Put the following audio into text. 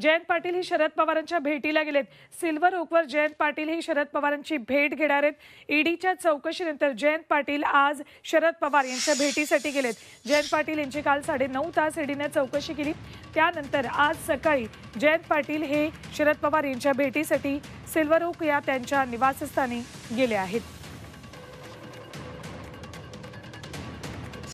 जयंत पाटील ही शरद पवारांच्या भेटीला गेलेत. सिल्वर ओकवर जयंत पाटील ही शरद पवारांची भेट घेणार आहेत. ईडीच्या चौकशीनंतर जयंत पाटील आज शरद पवार यांच्या भेटीसाठी गेलेत. जयंत पाटील यांची काल साडेनऊ तास ईडीनं चौकशी केली. त्यानंतर आज सकाळी जयंत पाटील हे शरद पवार यांच्या भेटीसाठी सिल्वर ओक या त्यांच्या निवासस्थानी गेले आहेत.